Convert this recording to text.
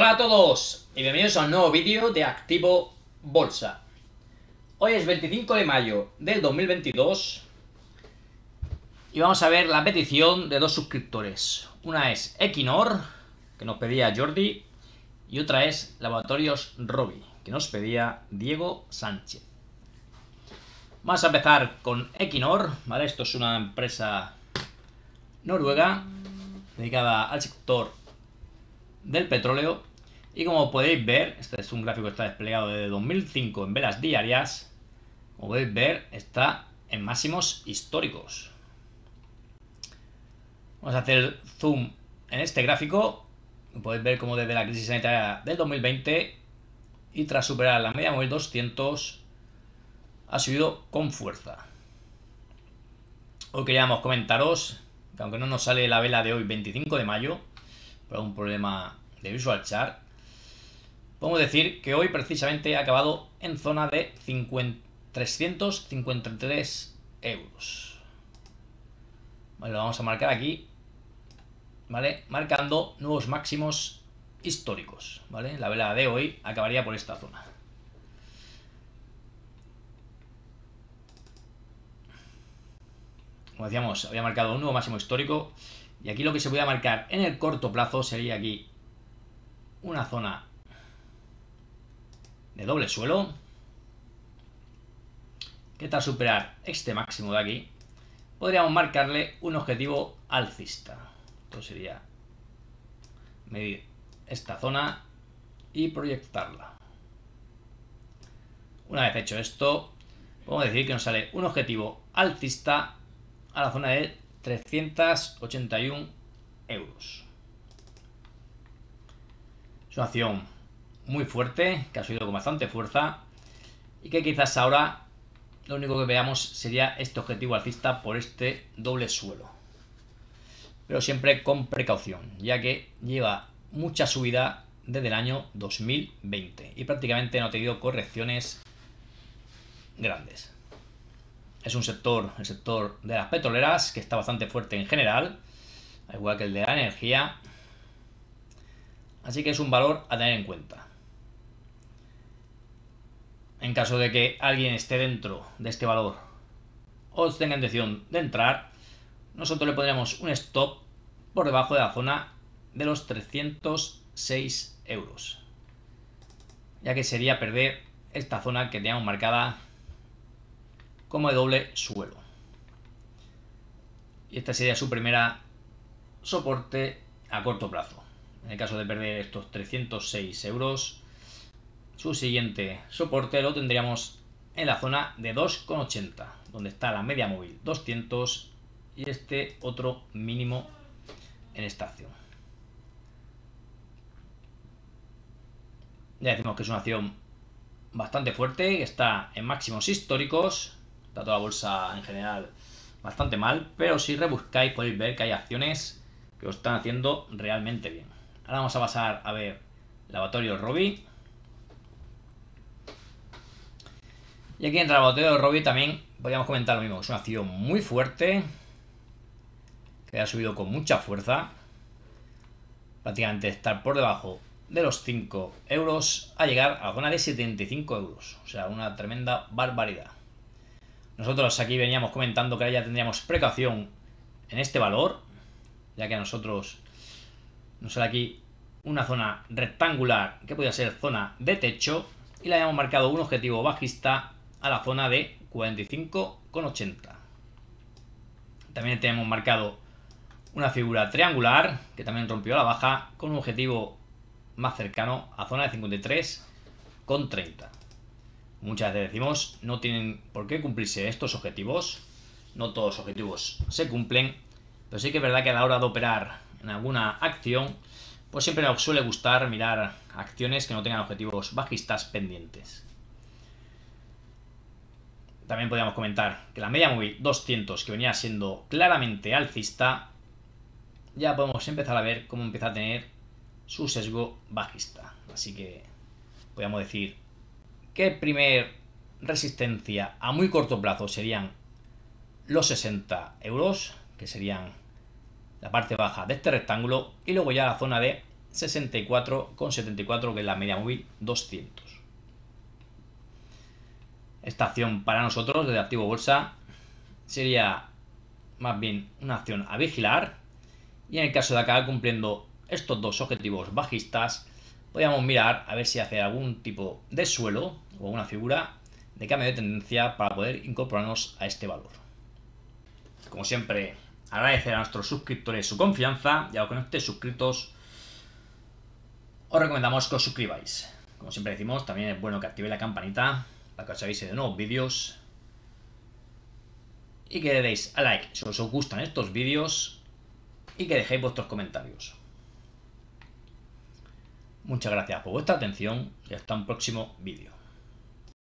Hola a todos y bienvenidos a un nuevo vídeo de Activo Bolsa. Hoy es 25 de mayo del 2022 y vamos a ver la petición de dos suscriptores. Una es Equinor, que nos pedía Jordi, y otra es Laboratorios Robi, que nos pedía Diego Sánchez. Vamos a empezar con Equinor. Esto es una empresa noruega dedicada al sector del petróleo. Y como podéis ver, este es un gráfico que está desplegado desde 2005 en velas diarias. Como podéis ver, está en máximos históricos. Vamos a hacer zoom en este gráfico. Podéis ver como desde la crisis sanitaria del 2020 y tras superar la media móvil 200 ha subido con fuerza. Hoy queríamos comentaros que aunque no nos sale la vela de hoy 25 de mayo, por un problema de Visual Chart, podemos decir que hoy precisamente ha acabado en zona de 353 euros. Lo vamos a marcar aquí, ¿vale? Marcando nuevos máximos históricos, ¿vale? La vela de hoy acabaría por esta zona. Como decíamos, había marcado un nuevo máximo histórico y aquí lo que se puede marcar en el corto plazo sería aquí una zona de doble suelo que tras superar este máximo de aquí podríamos marcarle un objetivo alcista. Esto sería medir esta zona y proyectarla. Una vez hecho esto, podemos decir que nos sale un objetivo alcista a la zona de 381 euros. Es una acción muy fuerte, que ha subido con bastante fuerza y que quizás ahora lo único que veamos sería este objetivo alcista por este doble suelo. Pero siempre con precaución, ya que lleva mucha subida desde el año 2020 y prácticamente no ha tenido correcciones grandes. Es un sector, el sector de las petroleras, que está bastante fuerte en general, al igual que el de la energía. Así que es un valor a tener en cuenta. En caso de que alguien esté dentro de este valor o tenga intención de entrar, nosotros le pondríamos un stop por debajo de la zona de los 306 euros. Ya que sería perder esta zona que teníamos marcada como de doble suelo. Y esta sería su primera soporte a corto plazo. En el caso de perder estos 306 euros, su siguiente soporte lo tendríamos en la zona de 2,80, donde está la media móvil 200 y este otro mínimo en esta acción. Ya decimos que es una acción bastante fuerte, está en máximos históricos, Está toda la bolsa en general bastante mal, pero si rebuscáis podéis ver que hay acciones que os están haciendo realmente bien. Ahora vamos a pasar a ver Lavatorio Robi. Y aquí en el Lavatorio Robi también podríamos comentar lo mismo. Es una acción muy fuerte, que ha subido con mucha fuerza. Prácticamente estar por debajo de los 5 euros a llegar a la zona de 75 euros. O sea, una tremenda barbaridad. Nosotros aquí veníamos comentando que ya tendríamos precaución en este valor, ya que a nosotros nos sale aquí una zona rectangular que podría ser zona de techo y le habíamos marcado un objetivo bajista a la zona de 45,80. También tenemos marcado una figura triangular que también rompió la baja con un objetivo más cercano a zona de 53,30 muchas veces decimos, no tienen por qué cumplirse estos objetivos. No todos los objetivos se cumplen. Pero sí que es verdad que a la hora de operar en alguna acción, pues siempre nos suele gustar mirar acciones que no tengan objetivos bajistas pendientes. También podríamos comentar que la media móvil 200, que venía siendo claramente alcista, ya podemos empezar a ver cómo empieza a tener su sesgo bajista. Así que podríamos decir que primer resistencia a muy corto plazo serían los 60 euros, que serían la parte baja de este rectángulo, y luego ya la zona de 64,74 que es la media móvil 200. Esta acción para nosotros desde Activo Bolsa sería más bien una acción a vigilar y en el caso de acá cumpliendo estos dos objetivos bajistas podríamos mirar a ver si hace algún tipo de suelo o una figura de cambio de tendencia para poder incorporarnos a este valor. Como siempre, agradecer a nuestros suscriptores su confianza y a los que no estéis suscritos os recomendamos que os suscribáis. Como siempre decimos, también es bueno que activéis la campanita para que os avise de nuevos vídeos y que le deis a like si os gustan estos vídeos y que dejéis vuestros comentarios. Muchas gracias por vuestra atención y hasta un próximo vídeo.